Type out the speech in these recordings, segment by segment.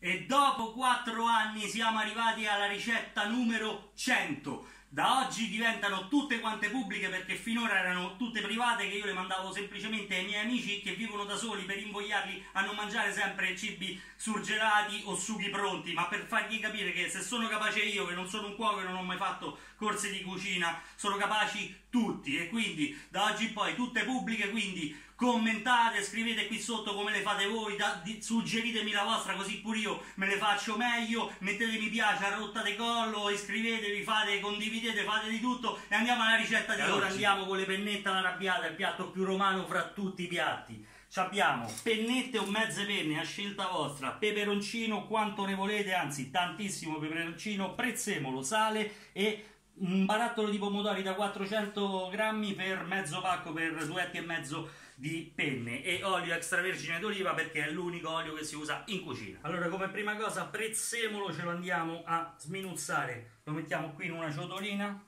E dopo 4 anni siamo arrivati alla ricetta numero 100. Da oggi diventano tutte quante pubbliche perché finora erano tutte private che io le mandavo semplicemente ai miei amici che vivono da soli per invogliarli a non mangiare sempre cibi surgelati o sughi pronti, ma per fargli capire che se sono capace io, che non sono un cuoco e non ho mai fatto corsi di cucina, sono capaci tutti e quindi da oggi in poi tutte pubbliche, quindi commentate, scrivete qui sotto come le fate voi, da, di, suggeritemi la vostra così pure io me le faccio meglio, mettete mi piace, arrottate collo, iscrivetevi, fate, condividete, fate di tutto e andiamo alla ricetta di e oggi. Allora andiamo con le pennette all'arrabbiata, il piatto più romano fra tutti i piatti. Ci abbiamo pennette o mezze penne a scelta vostra, peperoncino quanto ne volete, anzi tantissimo peperoncino, prezzemolo, sale e un barattolo di pomodori da 400 grammi per mezzo pacco per due etti e mezzo di penne e olio extravergine d'oliva perché è l'unico olio che si usa in cucina. Allora come prima cosa prezzemolo ce lo andiamo a sminuzzare, lo mettiamo qui in una ciotolina.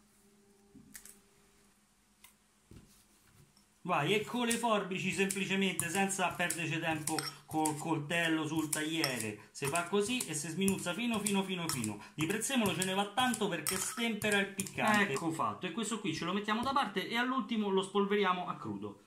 Vai, e con le forbici semplicemente, senza perderci tempo col coltello sul tagliere, si fa così e si sminuzza fino fino fino fino. Di prezzemolo ce ne va tanto perché stempera il piccante. Ecco fatto, e questo qui ce lo mettiamo da parte e all'ultimo lo spolveriamo a crudo.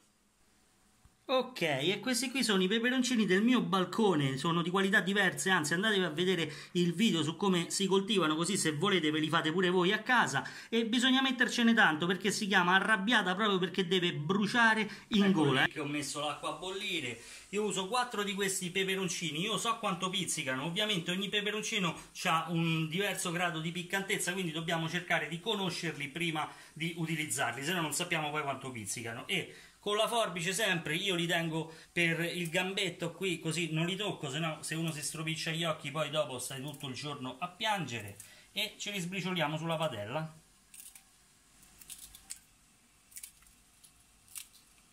Ok, e questi qui sono i peperoncini del mio balcone, sono di qualità diverse, anzi andatevi a vedere il video su come si coltivano, così se volete ve li fate pure voi a casa. E bisogna mettercene tanto perché si chiama arrabbiata proprio perché deve bruciare in ecco gola. Che ho messo l'acqua a bollire, io uso 4 di questi peperoncini, io so quanto pizzicano, ovviamente ogni peperoncino ha un diverso grado di piccantezza, quindi dobbiamo cercare di conoscerli prima di utilizzarli, se no non sappiamo poi quanto pizzicano. E con la forbice sempre io li tengo per il gambetto qui così non li tocco se no se uno si stropiccia gli occhi poi dopo stai tutto il giorno a piangere e ce li sbricioliamo sulla padella.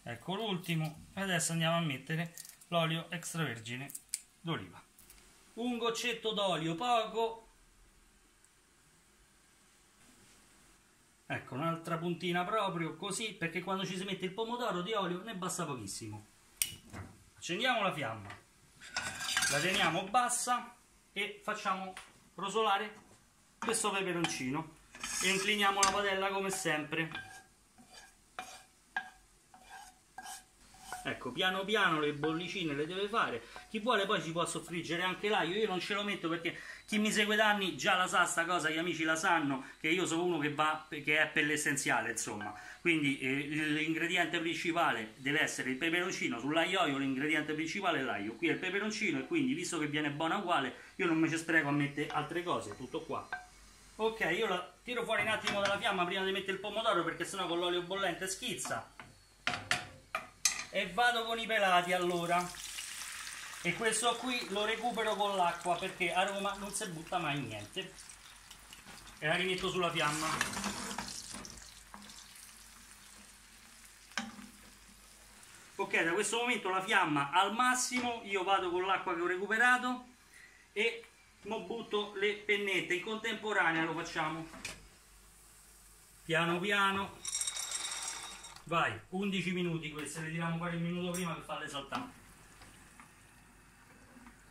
Ecco l'ultimo adesso andiamo a mettere l'olio extravergine d'oliva. Un goccetto d'olio poco ecco un'altra puntina proprio così perché quando ci si mette il pomodoro di olio ne basta pochissimo. Accendiamo la fiamma. La teniamo bassa e facciamo rosolare questo peperoncino. E incliniamo la padella come sempre ecco piano piano le bollicine le deve fare chi vuole poi ci può soffriggere anche l'aglio io non ce lo metto perché chi mi segue da anni già la sa sta cosa, gli amici la sanno, che io sono uno che, va, che è per l'essenziale, insomma. Quindi eh, l'ingrediente principale deve essere il peperoncino, sull'aglio l'ingrediente principale è l'aglio, qui è il peperoncino e quindi visto che viene buona uguale, io non mi ci spreco a mettere altre cose, tutto qua. Ok, io la tiro fuori un attimo dalla fiamma prima di mettere il pomodoro perché sennò con l'olio bollente schizza. E vado con i pelati allora. E questo qui lo recupero con l'acqua perché a Roma non si butta mai niente. E la rimetto sulla fiamma. Ok da questo momento la fiamma al massimo io vado con l'acqua che ho recuperato e mo butto le pennette in contemporanea lo facciamo. Piano piano vai 11 minuti queste le tiriamo il minuto prima per farle saltare.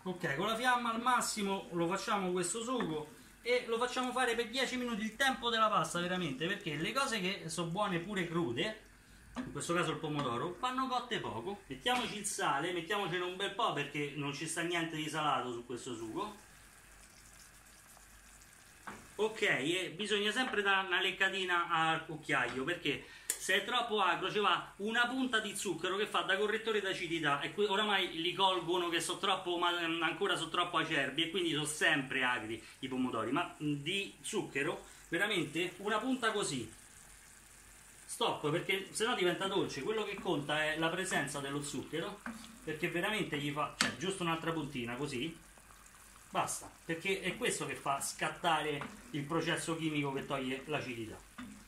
Ok con la fiamma al massimo lo facciamo questo sugo e lo facciamo fare per 10 minuti il tempo della pasta veramente perché le cose che sono buone pure crude in questo caso il pomodoro vanno cotte poco. Mettiamoci il sale mettiamocene un bel po' perché non ci sta niente di salato su questo sugo. Ok e bisogna sempre dare una leccatina al cucchiaio perché se è troppo agro ci va una punta di zucchero che fa da correttore d'acidità. E oramai li colgono che sono troppo ma ancora sono troppo acerbi e quindi sono sempre agri i pomodori. Ma di zucchero veramente una punta così. Stop perché sennò diventa dolce. Quello che conta è la presenza dello zucchero perché veramente gli fa cioè giusto un'altra puntina così. Basta perché è questo che fa scattare il processo chimico che toglie l'acidità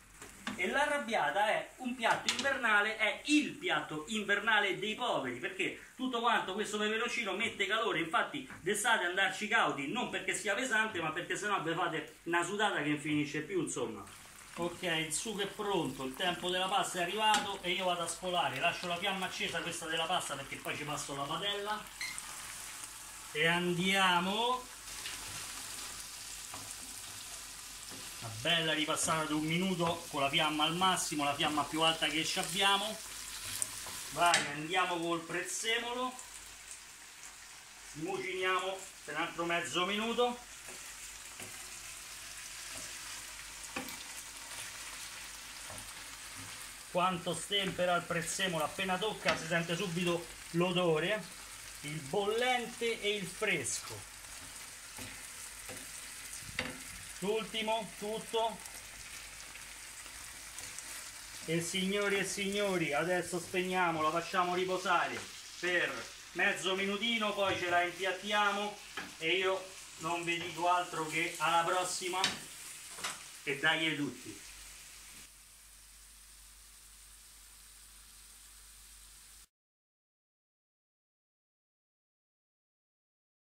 e l'arrabbiata è un piatto invernale, è il piatto invernale dei poveri, perché tutto quanto questo peperoncino mette calore, infatti d'estate andarci cauti, non perché sia pesante, ma perché sennò vi fate una sudata che non finisce più, insomma. Ok, il sugo è pronto, il tempo della pasta è arrivato e io vado a scolare, lascio la fiamma accesa questa della pasta perché poi ci passo la padella. E andiamo una bella ripassata di un minuto con la fiamma al massimo la fiamma più alta che ci abbiamo. Vai andiamo col prezzemolo. Smuciniamo per un altro mezzo minuto. Quanto stempera il prezzemolo? Appena tocca si sente subito l'odore il bollente e il fresco l'ultimo tutto. E signori e signori adesso spegniamo la facciamo riposare. Per mezzo minutino poi ce la impiattiamo. E io non vi dico altro che alla prossima. E dai tutti